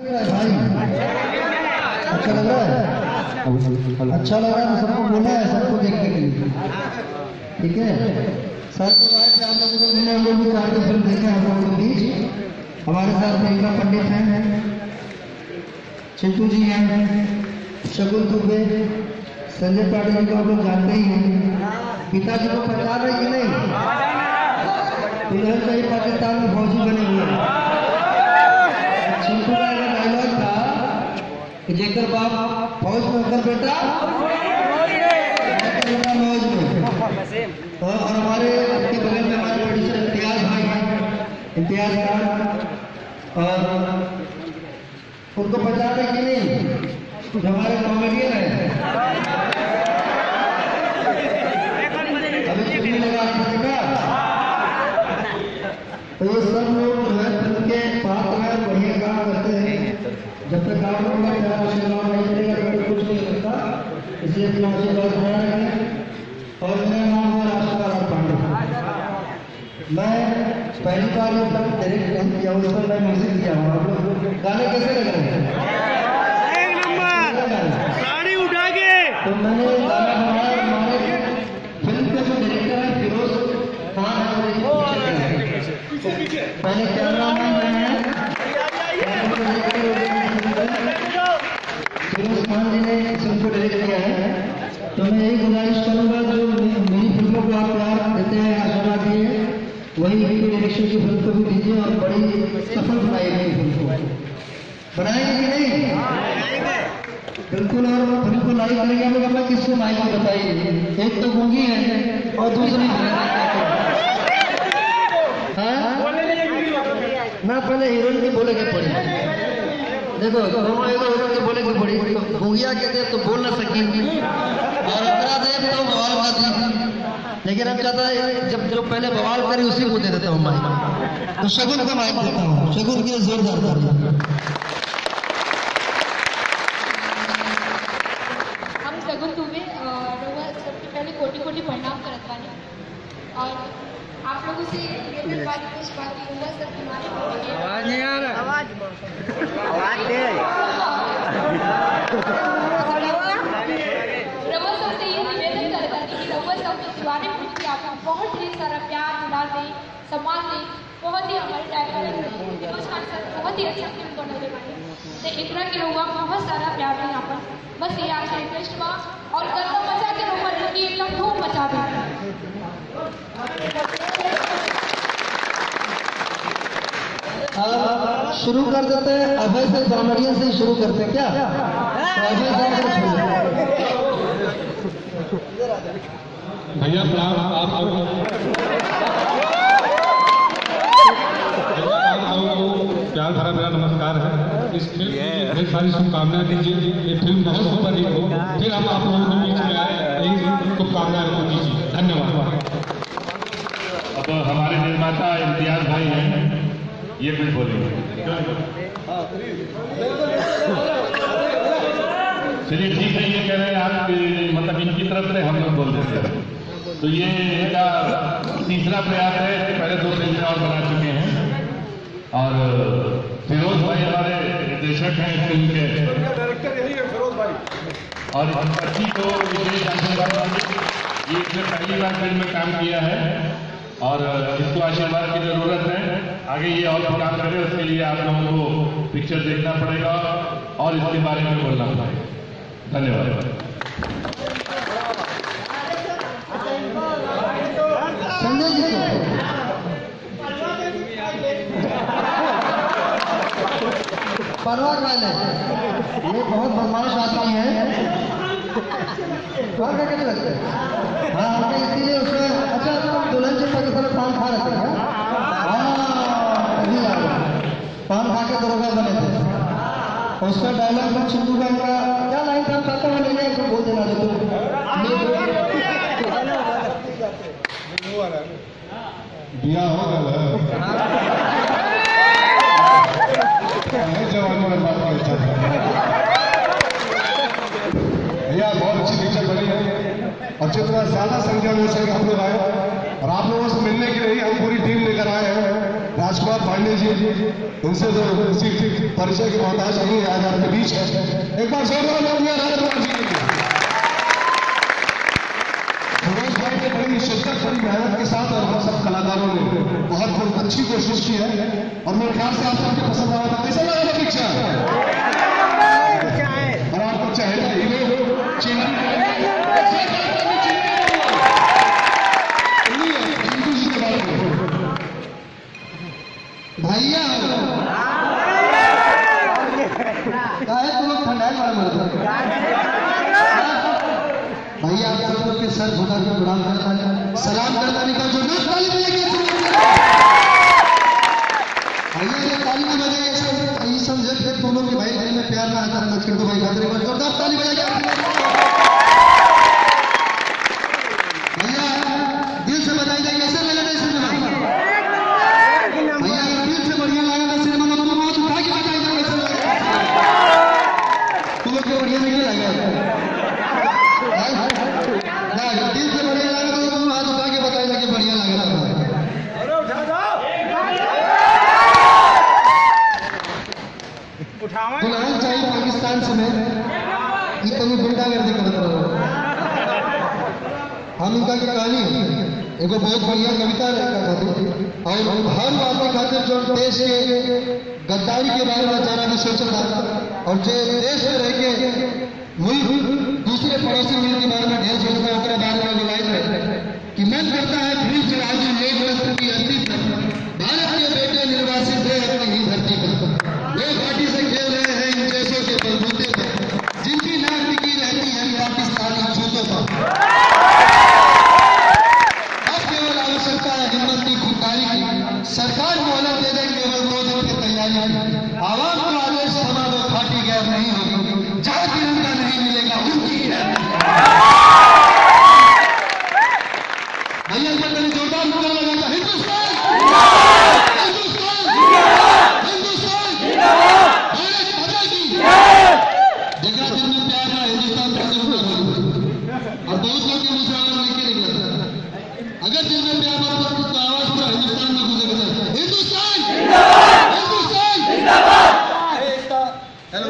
अच्छा लग रहा है अच्छा लग रहा है सबको बोला है, सबको देखने के लिए। ठीक है? सर मिले, हम लोग भी काफ़ी फ़िल्म देखे हम लोगों के बीच। हमारे साथ प्रियंका पंडित हैं। चिंटू जी हैं, शगुन दुबे, संजय पाटिल जी को हम लोग जानते ही हैं। पिताजी को पहचान रहे कि नहीं? दुल्हन कई पाकिस्तान में फौजी बने हुए हैं। जेकर बाप फौज में होकर बेटा। मौज में और और हमारे आपके बगल में हमारे प्रोड्यूसर इम्तियाज़ भाई हैं। इम्तियाज़ खान। और उनको है कि नहीं? जो हमारे कॉमेडियन है। अभी लगा देखा? तो सब लोग जब तक काम होगा मेरा आशीर्वाद नहीं मिलेगा कुछ नहीं सकता। इसलिए अपना आशीर्वाद बनाए रखें और मेरा नाम है राष्ट्रपाल पांडे मैं पहली बार तक डायरेक्ट नहीं किया उस पर मैं म्यूज़िक किया हूँ। आप लोग गाने कैसे लग? रहे हैं एक नंबर। कैसे लग रहे? साड़ी उठा के। तो मैंने बनाएँगे कि नहीं? बिल्कुल, और बिल्कुल को लाइक करेंगे। हम लोग अपना किसको माइक में बताइए। एक तो गूँगी है, और दूसरी हाँ? ना, पहले हीरोइन की बोले के पड़ी। देखो, दोनों के बोले के पड़ी। तो गूंगिया के दे तो बोल ना सकी। और अकरा दे तो कर दी लेकिन अब चाहता है, जब जो पहले बवाल करी, उसी को दे देता हूँ माइक। तो शगुन का माइक देता हूँ। शगुन के लिए जोरदार ताली। हम सगुन दुबे रउआ सबसे पहले कोटि कोटि प्रणाम करत बानी और आप लोगों से निवेदन बात कुछ बात रउआ सब हमारे होंगे आवाज़ नहीं आ रहा रउआ सबसे ये निवेदन करत बानी कि शिवानी फ़िल्म आपका बहुत ढेर सारा प्यार दुलार दे सम्मान दे बहुत ही हमारे डायरेक्टर सर बहुत ही अच्छा फ़िल्म बनौले बानी तो एकरा के रउआ बहुत सारा प्यार दे यहाँ पर। बस ये आपसे रिक्वेस्ट बा और गर्दा मचा के लगी एकदम धूम मचा दे। अब शुरू कर देते हैं अभय से कॉमेडियन से ही शुरू करते हैं क्या? तो अभय साहब से शुरू भैया प्रणाम आप प्यार भरा मेरा नमस्कार है। इस फ़िल्म के ढेर सारी शुभकामनाएँ दीजिए। ये फ़िल्म बहुत सुपर हिट हो। फिर हम आप लोगों के बीच में आए। यही शुभकामनाएँ को दीजिए धन्यवाद। अब हमारे निर्माता इम्तियाज़ भाई हैं। ये कुछ बोलेंगे। चलिए ठीक है ये कह रहे हैं आप मतलब इनकी तरफ़ से हम लोग बोल देते हैं। तो ये इनका तीसरा प्रयास है पहले दो फ़िल्में और बना चुके हैं। और, फिरोज भाई हमारे निर्देशक हैं फ़िल्म के। डायरेक्टर यही है फिरोज भाई और बच्ची को ये इसने पहली बार फ़िल्म में काम किया है। और, इसको आशीर्वाद की ज़रूरत है। आगे ये और काम करे, उसके लिए आप लोगों को पिक्चर देखना पड़ेगा और इसके बारे में बोलना पड़ेगा। धन्यवाद संजय जी को परवाह वाले। ये बहुत बदमाश आदमी है। और क्या कहने लगते हैं? हाँ हमने इसीलिए उसमें अच्छा तुम दुल्हन जी पाकिस्तान में पान खा रहे थे हाँ पान खा के दरोगा बने थे। उसका डायलॉग में चिंटू का इनका क्या लाइन था? कहता हूँ नहीं नहीं बोल देना जो तुम बिया हो गया है जवानी में बात कर चाहता भैया बहुत अच्छी पिक्चर बनी है और जितना ज़्यादा संख्या में हो सके हम लोग आए और आप लोगों से मिलने के लिए हम पूरी टीम लेकर आए हैं। राजकुमार पांडे जी, उनसे तो इसी परिचय की मोहताज नहीं आज आपके बीच है। एक बार जोरदार तालियाँ राजकुमार जी सुरेश भाई ने बड़ी शिद्दत बड़ी मेहनत के साथ और हम सब कलाकारों ने बहुत बहुत अच्छी कोशिश की है। और मेरे ख्याल से आप सबके पसंद आया था कैसा लगा था पिक्चर और आपको चेहरे हीरो चिंगी भैया काहे तुम लोग ठंडाई मार मारते भैया आप सब लोग के सर झुका के प्रणाम करता है सलाम करता निकल जो ना ताली बजाइए भैया ये ताली नहीं बजाइए ऐसे ये समझे कि तुम लोग के भाई दिल में प्यार ना आता मत कर दो भाई खातिर एक बार जोरदार ताली बजाइए भैया दिल से बजाइए कैसे लगा था इसे भैया अगर दिल से बढ़िया लगा तो सिनेमा में तुम बहुत उठा के बताइए कैसे लगा तुम लोग को बढ़िया नहीं लगा ना दिल से बढ़िया लगा तो तुम हाथ उठा के बताइए कि बढ़िया लगा था उठावा बुलाना चाहिए पाकिस्तान से मैं ये तनी गुंडागर्दी करत रहो हम इनका की कहानी एगो बहुत बढ़िया कविता लिखा खातिर और हर बात के खातिर जो देश के गद्दारी के बारे में जरा भी सोचल था। और जो देश में रह के मुल्क दूसरे पड़ोसी मुल्क के बारे में ढेर सोचता है बारे में बुलाई है कि मन करता है फिर की अस्थि भारत के बेटे निर्वासित है अपनी ही धरती पर वो पार्टी से खेल रहे हैं इन देशों के बलबूते पर जिनकी नाक टिकी रहती है पाकिस्तानी जूतों पर अब केवल आवश्यकता है हिम्मत की खुददारी की सरकार मोहलत दे दे केवल दो दिन की तैयारी की आवाम का आदेश थमा दो फाटी गैर नहीं होगी जहाँ तिरंगा नहीं मिलेगा उनकी गैर भैया इस पर जोरदार उत्तर लगा था हिंदुस्तान हिंदुस्तान हिंदुस्तान भारत माता की जगह दिल में प्यार है हिंदुस्तान का ज़रूर बोलो और बहुत लोग के मुँह से आवाज़ निकल निकला था अगर दिल में प्यार मत करो तो आवाज़ पूरा हिंदुस्तान में गूंजेगा हिंदुस्तान हिंदुस्तान हेलो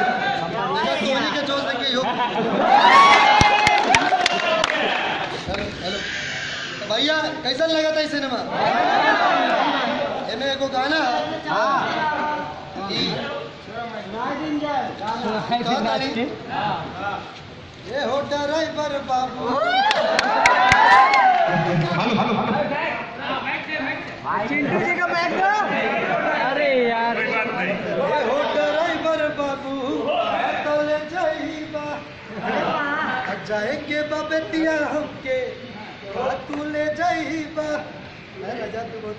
धोनी के जोश देखिए यो हेलो तो भैया कैसा लगा था ये सिनेमा एमे एगो गाना ई कौन गानी? ये हो ड्राइवर बाबू। चिंटू जी का बैग दो अरे यार। ये हो ड्राइवर बाबू। तले जाइबा। जाएँगे बाबेतिया हमके। तू ले जाइबा। अरे राजा तू बहुत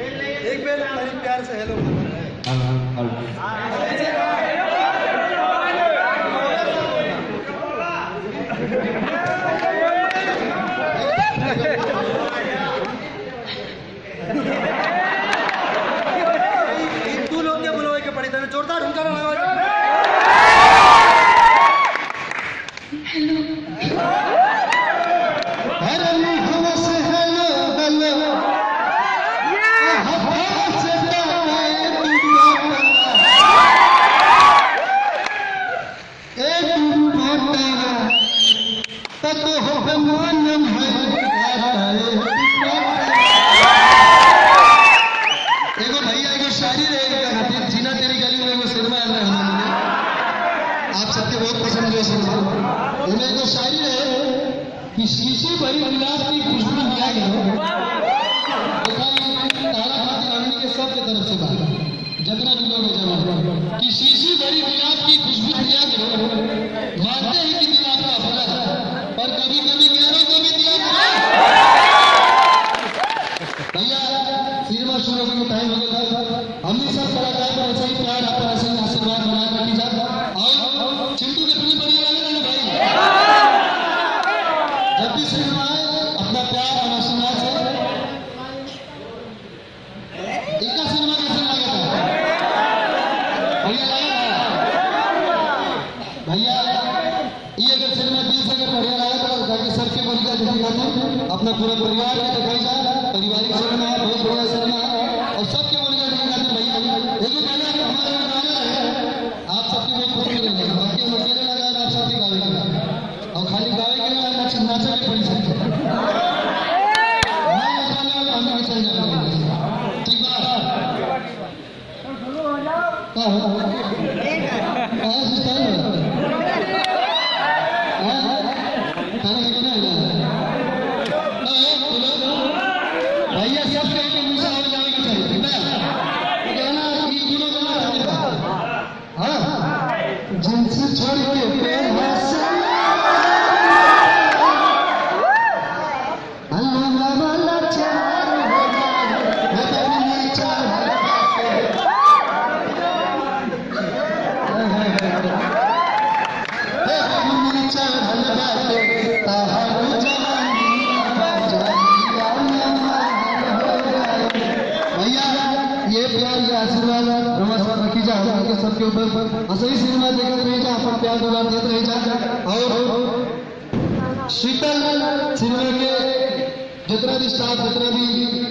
एक बेर प्यार से हेलो तू कि शीशे भरी गिलास की खुशबू क्या कराने के सबके तरफ़ से बात जितना भी लोग जमा कि शीशी भरी गिलास की खुशबू दिया करो। मानते हैं कि दिल आपका अपना पर कभी कभी गहरों को भी दिया करो। भैया सिनेमा शुरू होने टाइम हो गया अपना पूरा परिवार लेकर भाई साहब पारिवारिक में बहुत बड़ा शरण दुलार देते और शीतल सिनेमा के जितना भी स्टाफ जितना भी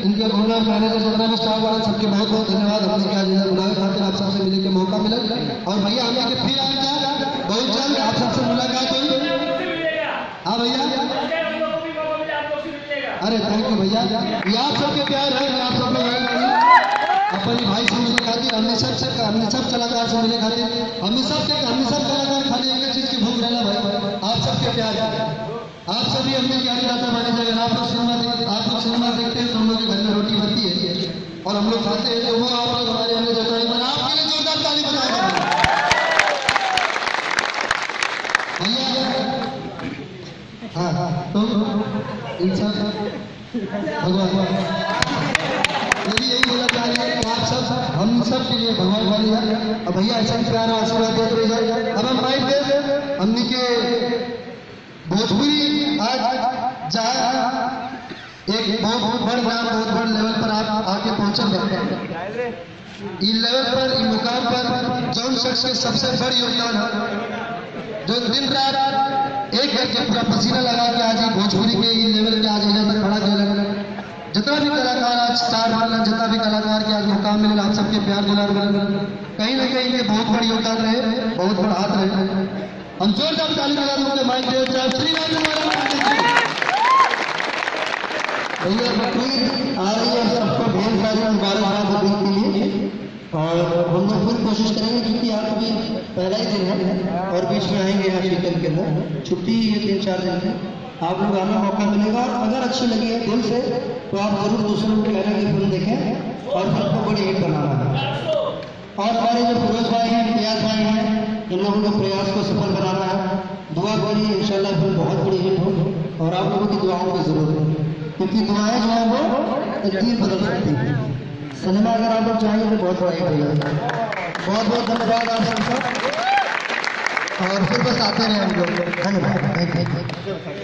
इनके ओनर मैनेजर जितना भी स्टाफ वाला सबके बहुत बहुत धन्यवाद हमने क्या जिला बुलावे खातिर आप सबसे मिलने के मौका मिला और भैया। हम के फिर आएँगे बहुत जल्द आप सबसे मुलाकात हुई हाँ भैया अरे थैंक यू भैया। ये आप सबके प्यार है। हमने सब हमने सब कलाकार से मिलने खातिर हमने सब के हमने सब कलाकार खाली एक चीज़ की भूख रहना भाई। आप सबके प्यार है आप सभी हमने क्या दाता माने जाए आप लोग सिनेमा देख आप लोग सिनेमा देखते हैं तो हम लोग के घर में रोटी बनती है। और हम लोग खाते हैं तो वो आप लोग हमारे हमने जताए पर आपके लिए जोरदार ताली बजाएगा भैया हाँ हाँ। तो इंसान भगवान। अब भैया ऐसा प्यार आशीर्वाद देते रह अब हम माइक दे हमने के भोजपुरी, आज जहाँ एक बहुत बहुत बड़ ग्राम बहुत बड़ लेवल पर आप आके पहुंचल हैं। ई लेवल पर, ई मुकाम पर जौन शख्स के सबसे बड़ योगदान है, जो दिन रात एक करके पूरा पसीना लगा के आज भोजपुरी के ई लेवल पे आज यहाँ जितना भी कलाकार आज स्टार बनल जितना भी कलाकार के आज मुकाम मिले आप सबके प्यार दुलार मिलल कहीं ना कहीं ये बहुत बड़ा योगदान रहे बहुत बड़ा हाथ रहे हम जोरदार ताली बजा दूँगे माइक देव श्री भैया बकरीद आ रही है सबको ढेर सारी मुबारकबाद बकरीद के लिए। और हम लोग फिर कोशिश करेंगे क्योंकि आप अभी पहला ही दिन है और बीच में आएँगे यहाँ शीतल के अंदर। छुट्टी ये तीन चार दिन है आप लोग आने मौका मिलेगा और अगर अच्छी लगी है दिल से तो आप ज़रूर दूसरों को कहना कि फ़िल्म देखें और फ़िल्म को बड़ी हिट बनाना है। और हमारे जो फिरोज भाई हैं, इम्तियाज़ भाई हैं, इन लोगों के प्रयास को सफल बनाना है। दुआ करिए, इंशाल्लाह फ़िल्म बहुत बड़ी हिट हो और आप लोगों की दुआओं की ज़रूरत है। क्योंकि दुआएँ जो है वो तकदीर बदल सकती है। सिनेमा अगर आप लोग चाहेंगे तो बहुत बड़ा हिट हो जाएगा बहुत बहुत धन्यवाद आप सबका और फिर बस आते रहे हम लोग। धन्यवाद। Thank you.